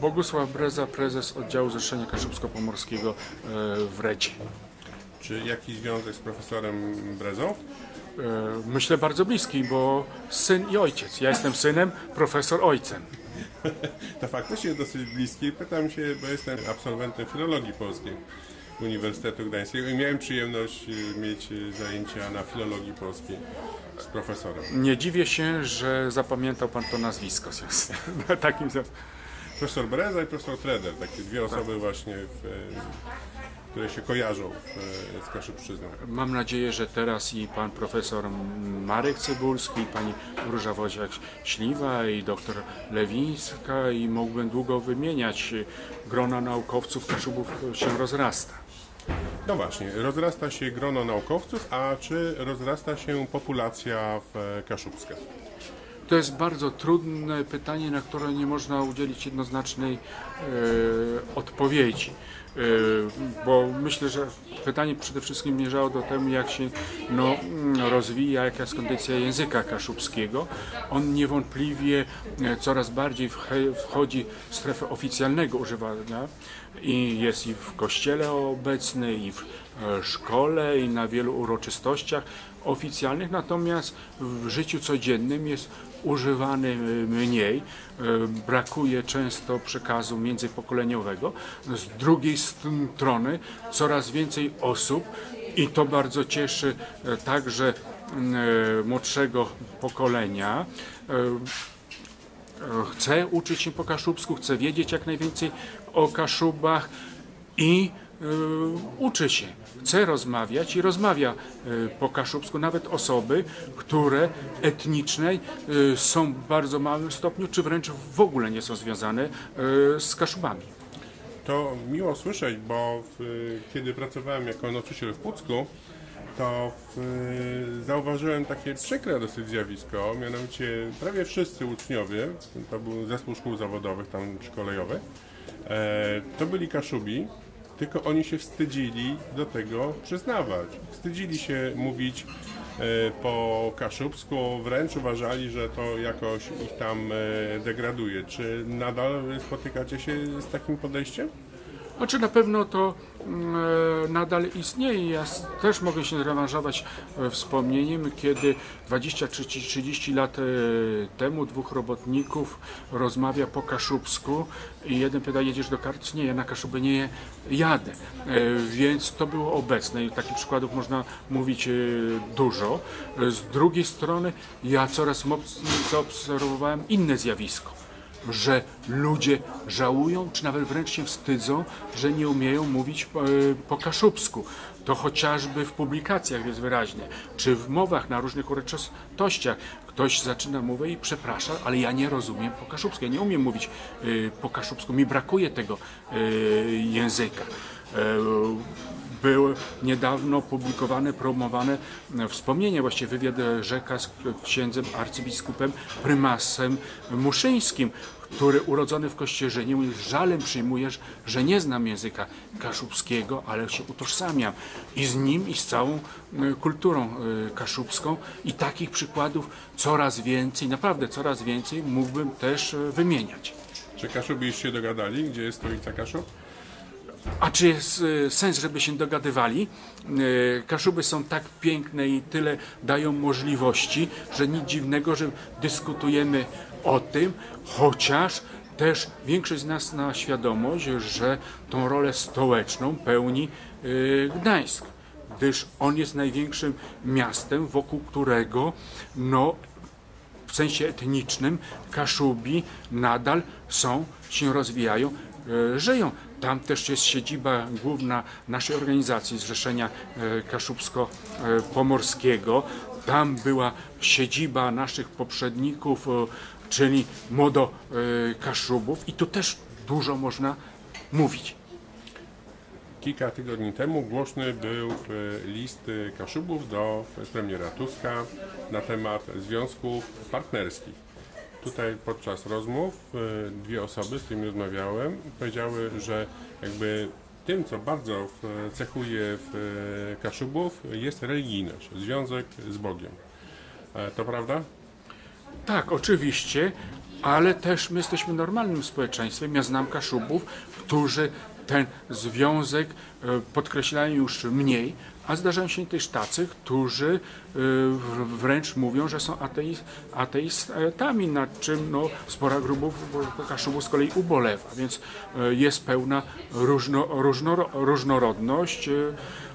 Bogusław Breza, prezes oddziału Zrzeszenia Kaszubsko-Pomorskiego e, w Redzie. Czy jakiś związek z profesorem Brezą? E, Myślę bardzo bliski, bo syn i ojciec. Ja jestem synem, profesor ojcem. To faktycznie dosyć bliskie. Pytam się, bo jestem absolwentem filologii polskiej Uniwersytetu Gdańskiego i miałem przyjemność y, mieć zajęcia na filologii polskiej z profesorem. Nie dziwię się, że zapamiętał pan to nazwisko. Na takim. Profesor Breza i profesor Treder, takie dwie osoby właśnie, w, e, które się kojarzą w, z Kaszubszczyzną. Mam nadzieję, że teraz i pan profesor Marek Cybulski, i pani Róża Woziak-Śliwa i doktor Lewińska i mógłbym długo wymieniać. Grona naukowców Kaszubów się rozrasta. No właśnie, rozrasta się grono naukowców, a czy rozrasta się populacja w Kaszubska? To jest bardzo trudne pytanie, na które nie można udzielić jednoznacznej e, odpowiedzi. E, bo myślę, że pytanie przede wszystkim mierzało do tego, jak się no, mm, rozwija, jaka jest kondycja języka kaszubskiego. On niewątpliwie e, coraz bardziej wchodzi w strefę oficjalnego używania i jest i w kościele obecny, i w szkole, i na wielu uroczystościach oficjalnych, natomiast w życiu codziennym jest używany e, mniej, e, brakuje często przekazu międzypokoleniowego. Z drugiej strony coraz więcej osób i to bardzo cieszy e, także e, młodszego pokolenia. e, chce uczyć się po kaszubsku, chce wiedzieć jak najwięcej o Kaszubach i uczy się, chce rozmawiać i rozmawia y, po kaszubsku, nawet osoby, które etnicznej y, są w bardzo małym stopniu, czy wręcz w ogóle nie są związane z Kaszubami. To miło słyszeć, bo w, kiedy pracowałem jako nauczyciel w Pucku, to w, zauważyłem takie przykre dosyć zjawisko, mianowicie prawie wszyscy uczniowie, to był zespół szkół zawodowych tam szkolejowych, e, to byli Kaszubi, tylko oni się wstydzili do tego przyznawać. Wstydzili się mówić e, po kaszubsku, wręcz uważali, że to jakoś ich tam e, degraduje. Czy nadal spotykacie się z takim podejściem? Znaczy na pewno to mm, e, nadal istnieje. Ja też mogę się rewanżować e, wspomnieniem, kiedy 20 czy 30 lat e, temu dwóch robotników rozmawia po kaszubsku i jeden pyta, jedziesz do Karc? Nie, ja na Kaszuby nie jadę. Więc to było obecne i takich przykładów można mówić dużo. Z drugiej strony ja coraz mocniej zaobserwowałem inne zjawisko że ludzie żałują, czy nawet wręcz się wstydzą, że nie umieją mówić e, po kaszubsku. To chociażby w publikacjach jest wyraźnie, czy w mowach na różnych uroczystościach. Ktoś zaczyna mowę i przeprasza, ale ja nie rozumiem po kaszubsku, ja nie umiem mówić e, po kaszubsku, mi brakuje tego e, języka. Były niedawno publikowane, promowane e, wspomnienie, właściwie wywiad e, Rzeka z księdzem arcybiskupem prymasem Muszyńskim, który urodzony w Kościerzynie mówi, żalem przyjmujesz, że nie znam języka kaszubskiego, ale się utożsamiam i z nim i z całą e, kulturą kaszubską i takich przykładów coraz więcej, naprawdę coraz więcej mógłbym też wymieniać. Czy Kaszubi już się dogadali, gdzie jest stolica Kaszub? A czy jest e, sens, żeby się dogadywali? E, Kaszuby są tak piękne i tyle dają możliwości, że nic dziwnego, że dyskutujemy o tym, chociaż też większość z nas ma świadomość, że tą rolę stołeczną pełni e, Gdańsk, gdyż on jest największym miastem, wokół którego no, w sensie etnicznym Kaszubi nadal są, się rozwijają, żyją. Tam też jest siedziba główna naszej organizacji Zrzeszenia e, Kaszubsko-Pomorskiego. Tam była siedziba naszych poprzedników, e, czyli Modo e, Kaszubów i tu też dużo można mówić. Kilka tygodni temu głośny był e, list e, Kaszubów do premiera Tuska na temat związków partnerskich. Tutaj podczas rozmów e, dwie osoby, z którymi rozmawiałem, powiedziały, że jakby tym, co bardzo cechuje w e, Kaszubów, jest religijność, związek z Bogiem. E, To prawda? Tak, oczywiście, ale też my jesteśmy normalnym społeczeństwem. Ja znam Kaszubów, którzy ten związek e, podkreślają już mniej, a zdarzają się też tacy, którzy e, wręcz mówią, że są ateis, ateistami, nad czym no, spora grubów Kaszubów z kolei ubolewa, więc e, jest pełna różno, różno, różnorodność,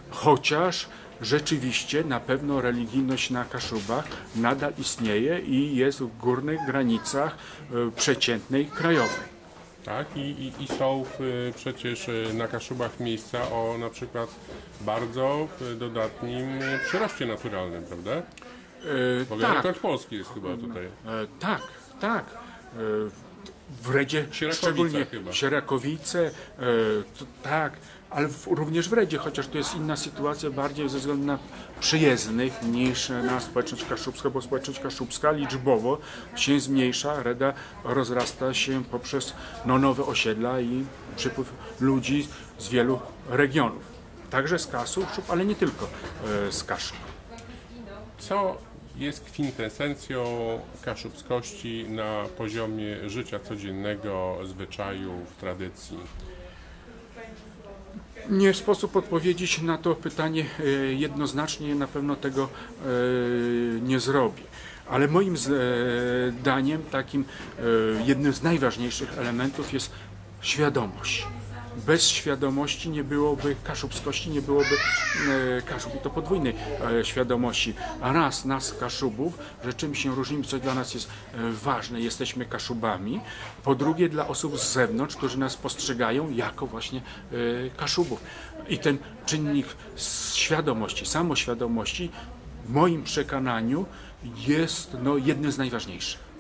chociaż rzeczywiście na pewno religijność na Kaszubach nadal istnieje i jest w górnych granicach przeciętnej krajowej. Tak, i, i, i są y, przecież y, na Kaszubach miejsca o na przykład bardzo y, dodatnim przyroście naturalnym, prawda? Bo tak, rekord Polski jest chyba tutaj. e, tak, tak. E, w Redzie, Sierakowice szczególnie chyba. Sierakowice, e, to, tak, ale w, również w Redzie, chociaż to jest inna sytuacja, bardziej ze względu na przyjezdnych niż na społeczność kaszubską, bo społeczność kaszubska liczbowo się zmniejsza, Reda rozrasta się poprzez no, nowe osiedla i przypływ ludzi z wielu regionów. Także z Kaszub, ale nie tylko e, z Kaszub. Co jest kwintesencją kaszubskości na poziomie życia codziennego, zwyczajów, tradycji? Nie sposób odpowiedzieć na to pytanie e, jednoznacznie, na pewno tego e, nie zrobię. Ale moim zdaniem takim e, jednym z najważniejszych elementów jest świadomość. Bez świadomości nie byłoby kaszubskości, nie byłoby e, kaszub i to podwójnej e, świadomości. A raz nas kaszubów, że czym się różnimy, co dla nas jest e, ważne, jesteśmy kaszubami. Po drugie dla osób z zewnątrz, którzy nas postrzegają jako właśnie e, kaszubów. I ten czynnik świadomości, samoświadomości w moim przekonaniu jest no, jednym z najważniejszych.